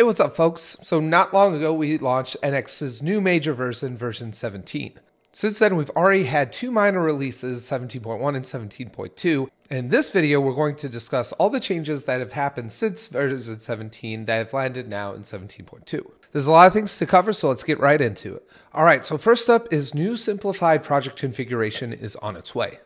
Hey, what's up, folks? So, not long ago, we launched NX's new major version, version 17. Since then, we've already had two minor releases, 17.1 and 17.2. In this video, we're going to discuss all the changes that have happened since version 17 that have landed now in 17.2. There's a lot of things to cover, so let's get right into it. All right, so first up is new simplified project configuration is on its way.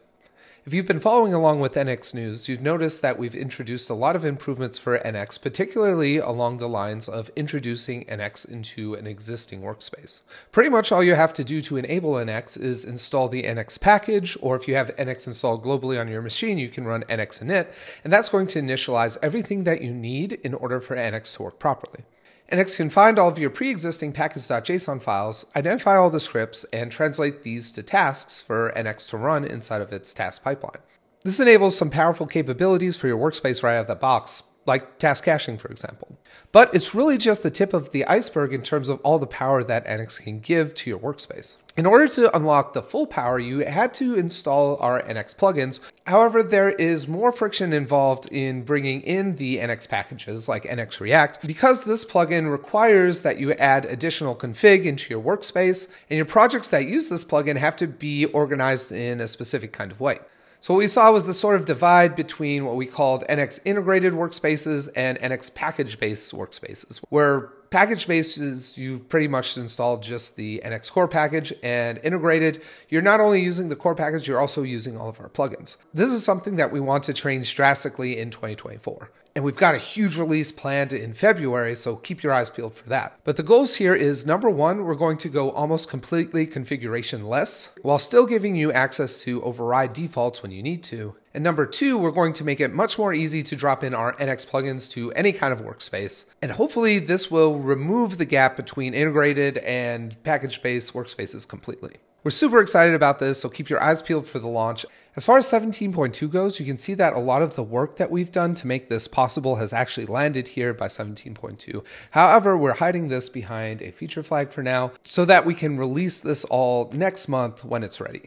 If you've been following along with NX News, you've noticed that we've introduced a lot of improvements for NX, particularly along the lines of introducing NX into an existing workspace. Pretty much all you have to do to enable NX is install the NX package, or if you have NX installed globally on your machine, you can run NX init, and that's going to initialize everything that you need in order for NX to work properly. NX can find all of your pre-existing package.json files, identify all the scripts, and translate these to tasks for NX to run inside of its task pipeline. This enables some powerful capabilities for your workspace right out of the box, like task caching, for example. But it's really just the tip of the iceberg in terms of all the power that NX can give to your workspace. In order to unlock the full power, you had to install our NX plugins. However, there is more friction involved in bringing in the NX packages like NX React because this plugin requires that you add additional config into your workspace, and your projects that use this plugin have to be organized in a specific kind of way. So what we saw was the sort of divide between what we called NX integrated workspaces and NX package-based workspaces, where package-based is you've pretty much installed just the NX core package and integrated, you're not only using the core package, you're also using all of our plugins. This is something that we want to change drastically in 2024. And we've got a huge release planned in February, so keep your eyes peeled for that. But the goals here is number one, we're going to go almost completely configuration less while still giving you access to override defaults when you need to. And number two, we're going to make it much more easy to drop in our NX plugins to any kind of workspace. And hopefully, this will remove the gap between integrated and package based workspaces completely. We're super excited about this, so keep your eyes peeled for the launch. As far as 17.2 goes, you can see that a lot of the work that we've done to make this possible has actually landed here by 17.2. However, we're hiding this behind a feature flag for now so that we can release this all next month when it's ready.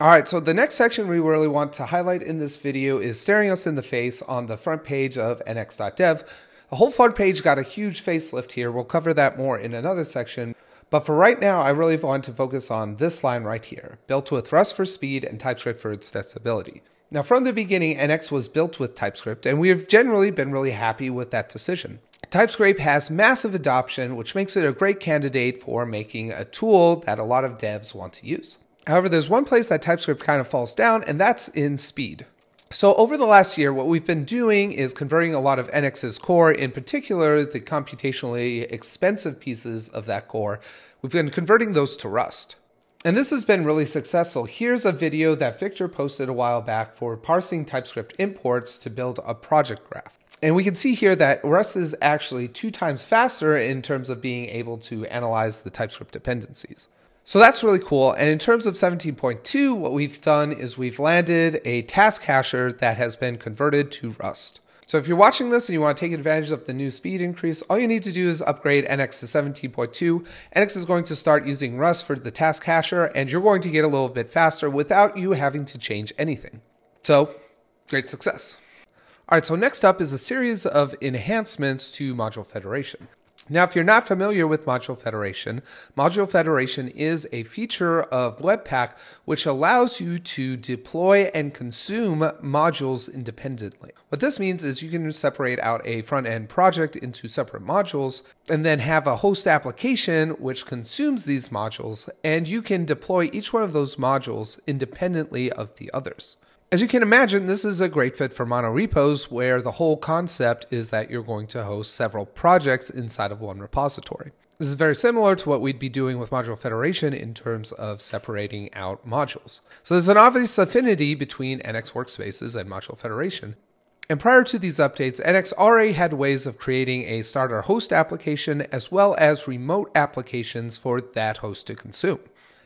All right, so the next section we really want to highlight in this video is staring us in the face on the front page of nx.dev. The whole front page got a huge facelift here. We'll cover that more in another section. But for right now, I really want to focus on this line right here, built with Rust for speed and TypeScript for extensibility. Now, from the beginning, NX was built with TypeScript, and we have generally been really happy with that decision. TypeScript has massive adoption, which makes it a great candidate for making a tool that a lot of devs want to use. However, there's one place that TypeScript kind of falls down, and that's in speed. So over the last year, what we've been doing is converting a lot of NX's core, in particular the computationally expensive pieces of that core. We've been converting those to Rust. And this has been really successful. Here's a video that Victor posted a while back for parsing TypeScript imports to build a project graph. And we can see here that Rust is actually two times faster in terms of being able to analyze the TypeScript dependencies. So that's really cool. And in terms of 17.2, what we've done is we've landed a task cacher that has been converted to Rust. So if you're watching this and you want to take advantage of the new speed increase, all you need to do is upgrade NX to 17.2. NX is going to start using Rust for the task cacher, and you're going to get a little bit faster without you having to change anything. So, great success. All right, so next up is a series of enhancements to Module Federation. Now, if you're not familiar with Module Federation, Module Federation is a feature of Webpack which allows you to deploy and consume modules independently. What this means is you can separate out a front end project into separate modules and then have a host application which consumes these modules, and you can deploy each one of those modules independently of the others. As you can imagine, this is a great fit for monorepos where the whole concept is that you're going to host several projects inside of one repository. This is very similar to what we'd be doing with Module Federation in terms of separating out modules. So there's an obvious affinity between NX Workspaces and Module Federation. And prior to these updates, NX already had ways of creating a starter host application as well as remote applications for that host to consume.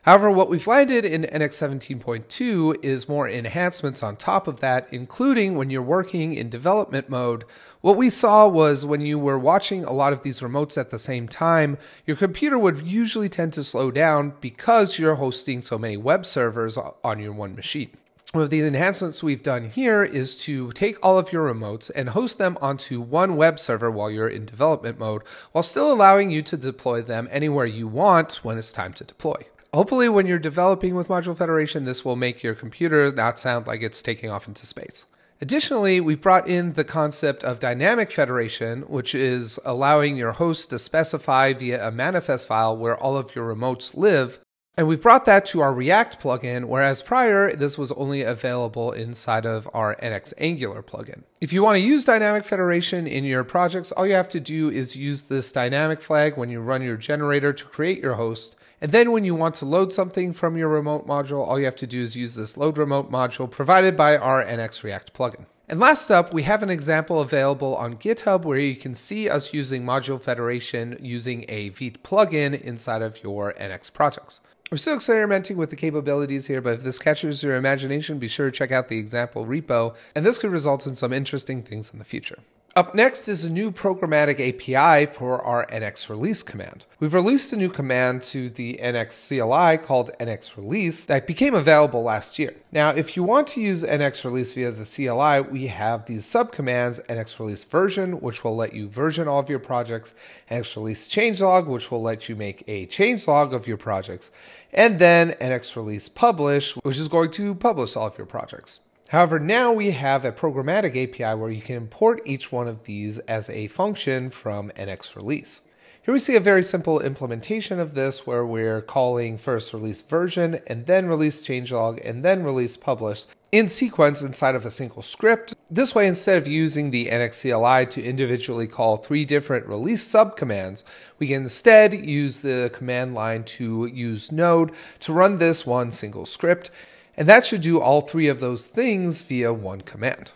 However, what we've landed in NX 17.2 is more enhancements on top of that, including when you're working in development mode. What we saw was when you were watching a lot of these remotes at the same time, your computer would usually tend to slow down because you're hosting so many web servers on your one machine. One of the enhancements we've done here is to take all of your remotes and host them onto one web server while you're in development mode, while still allowing you to deploy them anywhere you want when it's time to deploy. Hopefully, when you're developing with Module Federation, this will make your computer not sound like it's taking off into space. Additionally, we've brought in the concept of dynamic federation, which is allowing your host to specify via a manifest file where all of your remotes live and we've brought that to our React plugin, whereas prior this was only available inside of our NX Angular plugin. If you want to use dynamic federation in your projects, all you have to do is use this dynamic flag when you run your generator to create your host. And then when you want to load something from your remote module, all you have to do is use this load remote module provided by our NX React plugin. And last up, we have an example available on GitHub where you can see us using Module Federation using a Vite plugin inside of your NX projects. We're still experimenting with the capabilities here, but if this catches your imagination, be sure to check out the example repo, and this could result in some interesting things in the future. Up next is a new programmatic API for our NX release command. We've released a new command to the NX CLI called NX release that became available last year. Now, if you want to use NX release via the CLI, we have these subcommands NX release version, which will let you version all of your projects, NX release changelog, which will let you make a changelog of your projects, and then NX release publish, which is going to publish all of your projects. However, now we have a programmatic API where you can import each one of these as a function from NX release. Here we see a very simple implementation of this where we're calling first release version and then release changelog and then release publish in sequence inside of a single script. This way, instead of using the NX CLI to individually call three different release subcommands, we can instead use the command line to use node to run this one single script. And that should do all three of those things via one command.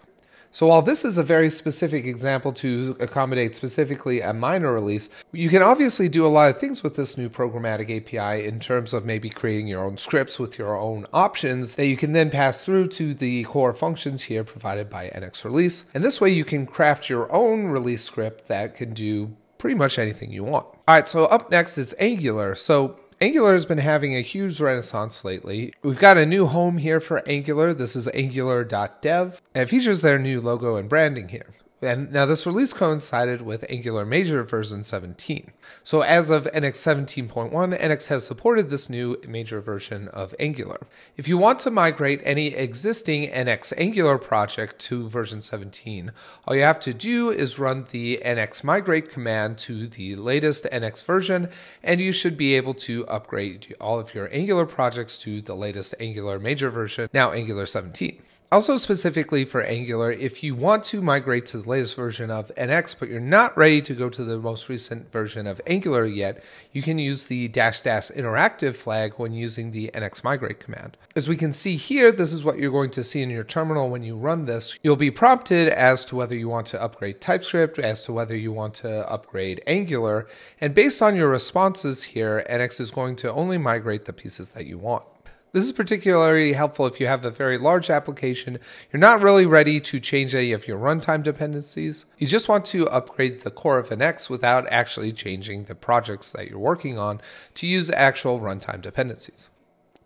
So while this is a very specific example to accommodate specifically a minor release, you can obviously do a lot of things with this new programmatic API in terms of maybe creating your own scripts with your own options that you can then pass through to the core functions here provided by NX Release. And this way you can craft your own release script that can do pretty much anything you want. All right, so up next is Angular. So Angular has been having a huge renaissance lately. We've got a new home here for Angular. This is angular.dev, and it features their new logo and branding here. And now this release coincided with Angular Major version 17. So as of NX 17.1, NX has supported this new major version of Angular. If you want to migrate any existing NX Angular project to version 17, all you have to do is run the NX migrate command to the latest NX version, and you should be able to upgrade all of your Angular projects to the latest Angular major version, now Angular 17. Also, specifically for Angular, if you want to migrate to the latest version of NX, but you're not ready to go to the most recent version of Angular yet, you can use the dash dash interactive flag when using the NX migrate command. As we can see here, this is what you're going to see in your terminal when you run this. You'll be prompted as to whether you want to upgrade TypeScript, as to whether you want to upgrade Angular, and based on your responses here, NX is going to only migrate the pieces that you want. This is particularly helpful if you have a very large application, you're not really ready to change any of your runtime dependencies. You just want to upgrade the core of NX without actually changing the projects that you're working on to use actual runtime dependencies.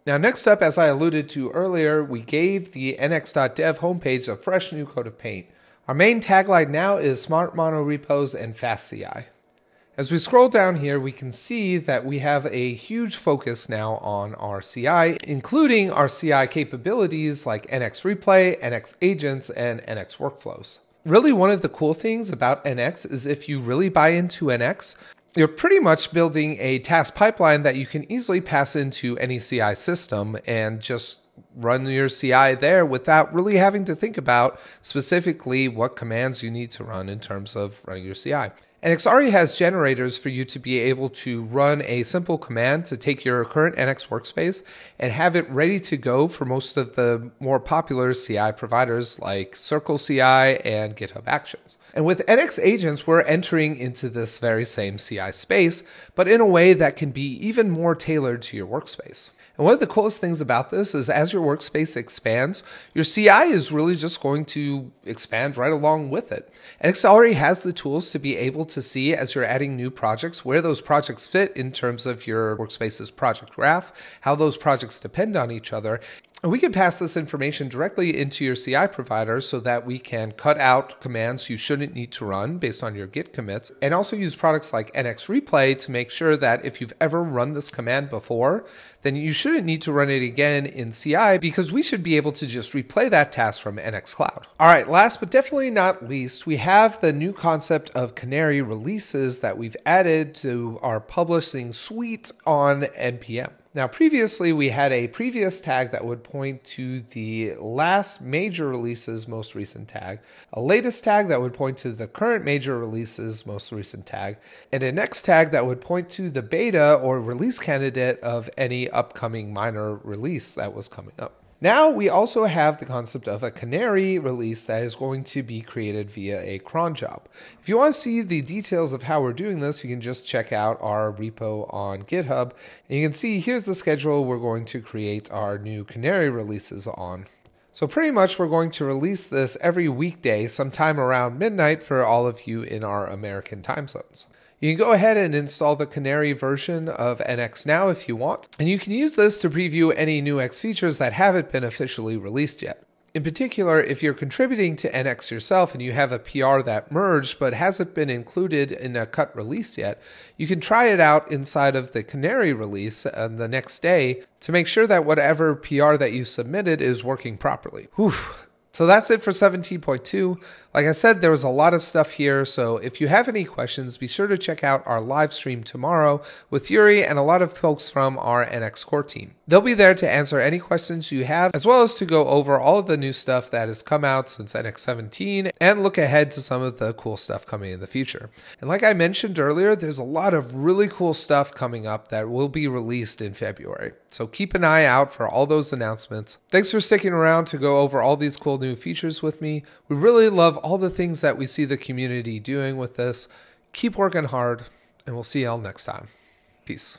Now, next up, as I alluded to earlier, we gave the nx.dev homepage a fresh new coat of paint. Our main tagline now is Smart Mono Repos and Fast CI. As we scroll down here, we can see that we have a huge focus now on our CI, including our CI capabilities like NX Replay, NX Agents, and NX Workflows. Really, one of the cool things about NX is if you really buy into NX, you're pretty much building a task pipeline that you can easily pass into any CI system and just run your CI there without really having to think about specifically what commands you need to run in terms of running your CI. NX already has generators for you to be able to run a simple command to take your current NX workspace and have it ready to go for most of the more popular CI providers like Circle CI and GitHub Actions. And with NX agents, we're entering into this very same CI space, but in a way that can be even more tailored to your workspace. And one of the coolest things about this is as your workspace expands, your CI is really just going to expand right along with it. And NX already has the tools to be able to see as you're adding new projects where those projects fit in terms of your workspace's project graph, how those projects depend on each other, we can pass this information directly into your CI provider so that we can cut out commands you shouldn't need to run based on your Git commits, and also use products like NX Replay to make sure that if you've ever run this command before, then you shouldn't need to run it again in CI because we should be able to just replay that task from NX Cloud. All right, last but definitely not least, we have the new concept of canary releases that we've added to our publishing suite on NPM. Now, previously, we had a previous tag that would point to the last major release's most recent tag, a latest tag that would point to the current major release's most recent tag, and a next tag that would point to the beta or release candidate of any upcoming minor release that was coming up. Now we also have the concept of a canary release that is going to be created via a cron job. If you want to see the details of how we're doing this, you can just check out our repo on GitHub. And you can see here's the schedule we're going to create our new canary releases on. So pretty much we're going to release this every weekday sometime around midnight for all of you in our American time zones. You can go ahead and install the Canary version of NX now if you want, and you can use this to preview any new X features that haven't been officially released yet. In particular, if you're contributing to NX yourself and you have a PR that merged but hasn't been included in a cut release yet, you can try it out inside of the Canary release the next day to make sure that whatever PR that you submitted is working properly. Whew. So that's it for 17.2. Like I said, there was a lot of stuff here, so if you have any questions, be sure to check out our live stream tomorrow with Yuri and a lot of folks from our NX Core team. They'll be there to answer any questions you have, as well as to go over all of the new stuff that has come out since NX 17 and look ahead to some of the cool stuff coming in the future. And like I mentioned earlier, there's a lot of really cool stuff coming up that will be released in February. So keep an eye out for all those announcements. Thanks for sticking around to go over all these cool new features with me. We really love all the things that we see the community doing with this. Keep working hard, and we'll see y'all next time. Peace.